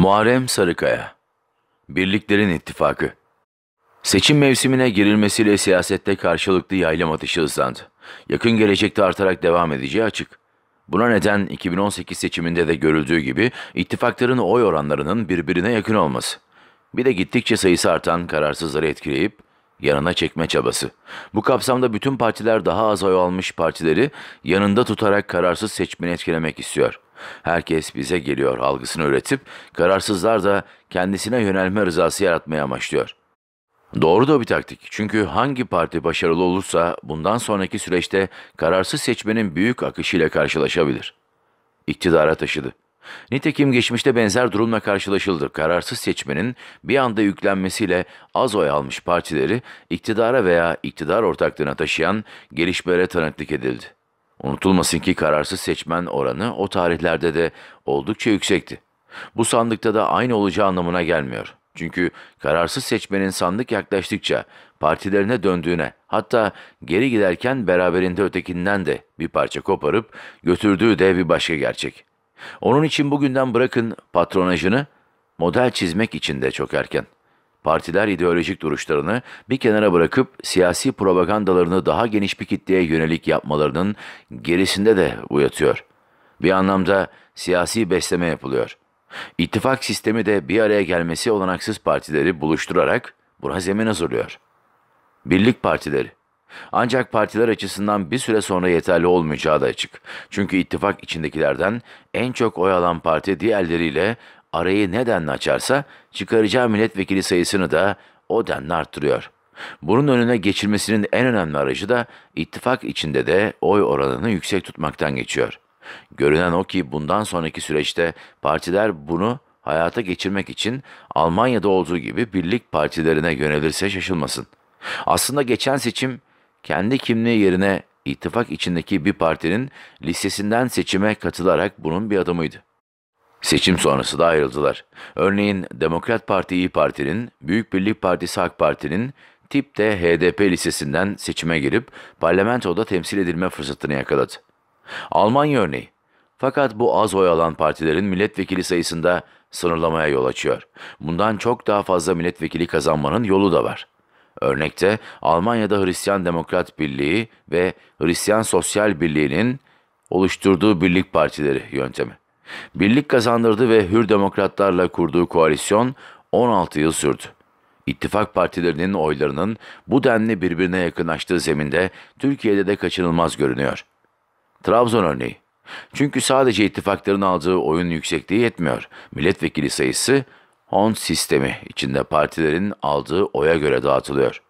Muharrem Sarıkaya Birliklerin İttifakı Seçim mevsimine girilmesiyle siyasette karşılıklı yaylım atışı hızlandı. Yakın gelecekte artarak devam edeceği açık. Buna neden 2018 seçiminde de görüldüğü gibi ittifakların oy oranlarının birbirine yakın olması. Bir de gittikçe sayısı artan kararsızları etkileyip yanına çekme çabası. Bu kapsamda bütün partiler daha az oy almış partileri yanında tutarak kararsız seçmeni etkilemek istiyor. Herkes bize geliyor algısını üretip kararsızlar da kendisine yönelme rızası yaratmaya amaçlıyor. Doğru da bir taktik. Çünkü hangi parti başarılı olursa bundan sonraki süreçte kararsız seçmenin büyük akışıyla karşılaşabilir. İktidara taşıdı. Nitekim geçmişte benzer durumla karşılaşıldı. Kararsız seçmenin bir anda yüklenmesiyle az oy almış partileri iktidara veya iktidar ortaklığına taşıyan gelişmelere tanıklık edildi. Unutulmasın ki kararsız seçmen oranı o tarihlerde de oldukça yüksekti. Bu sandıkta da aynı olacağı anlamına gelmiyor. Çünkü kararsız seçmenin sandık yaklaştıkça partilerine döndüğüne, hatta geri giderken beraberinde ötekinden de bir parça koparıp götürdüğü de bir başka gerçek. Onun için bugünden bırakın patronajını, model çizmek için de çok erken. Partiler ideolojik duruşlarını bir kenara bırakıp siyasi propagandalarını daha geniş bir kitleye yönelik yapmalarının gerisinde de bu yatıyor. Bir anlamda siyasi besleme yapılıyor. İttifak sistemi de bir araya gelmesi olanaksız partileri buluşturarak buna zemin hazırlıyor. Birlik partileri. Ancak partiler açısından bir süre sonra yeterli olmayacağı da açık. Çünkü ittifak içindekilerden en çok oy alan parti diğerleriyle arayı nedenle açarsa çıkaracağı milletvekili sayısını da o denli arttırıyor. Bunun önüne geçilmesinin en önemli aracı da ittifak içinde de oy oranını yüksek tutmaktan geçiyor. Görünen o ki bundan sonraki süreçte partiler bunu hayata geçirmek için Almanya'da olduğu gibi birlik partilerine yönelirse şaşılmasın. Aslında geçen seçim kendi kimliği yerine ittifak içindeki bir partinin listesinden seçime katılarak bunun bir adımıydı. Seçim sonrası da ayrıldılar. Örneğin Demokrat Parti İyi Parti'nin, Büyük Birlik Partisi AK Parti'nin tipte HDP listesinden seçime girip parlamentoda temsil edilme fırsatını yakaladı. Almanya örneği. Fakat bu az oy alan partilerin milletvekili sayısında sınırlamaya yol açıyor. Bundan çok daha fazla milletvekili kazanmanın yolu da var. Örnekte Almanya'da Hristiyan Demokrat Birliği ve Hristiyan Sosyal Birliği'nin oluşturduğu birlik partileri yöntemi. Birlik kazandırdı ve Hür Demokratlarla kurduğu koalisyon 16 yıl sürdü. İttifak partilerinin oylarının bu denli birbirine yakınlaştığı zeminde Türkiye'de de kaçınılmaz görünüyor. Trabzon örneği. Çünkü sadece ittifakların aldığı oyun yüksekliği yetmiyor. Milletvekili sayısı Hon sistemi içinde partilerin aldığı oya göre dağıtılıyor.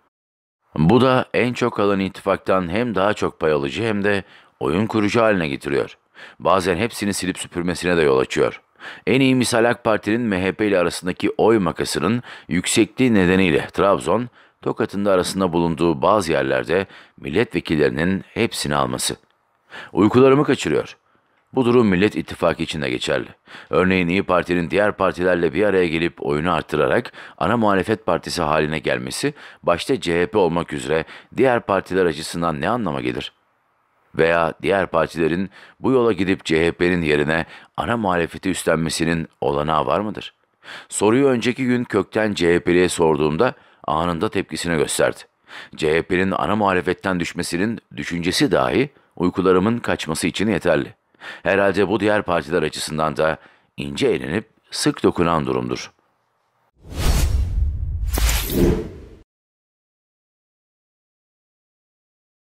Bu da en çok alan ittifaktan hem daha çok pay alıcı hem de oyun kurucu haline getiriyor. Bazen hepsini silip süpürmesine de yol açıyor. En iyi misal AK Parti'nin MHP ile arasındaki oy makasının yüksekliği nedeniyle Trabzon, Tokat'ın da arasında bulunduğu bazı yerlerde milletvekillerinin hepsini alması. Uykularımı kaçırıyor. Bu durum Millet İttifakı için de geçerli. Örneğin İyi Parti'nin diğer partilerle bir araya gelip oyunu arttırarak ana muhalefet partisi haline gelmesi, başta CHP olmak üzere diğer partiler açısından ne anlama gelir? Veya diğer partilerin bu yola gidip CHP'nin yerine ana muhalefeti üstlenmesinin olanağı var mıdır? Soruyu önceki gün kökten CHP'liye sorduğumda anında tepkisini gösterdi. CHP'nin ana muhalefetten düşmesinin düşüncesi dahi uykularımın kaçması için yeterli. Herhalde bu diğer partiler açısından da ince elenip sık dokunan durumdur.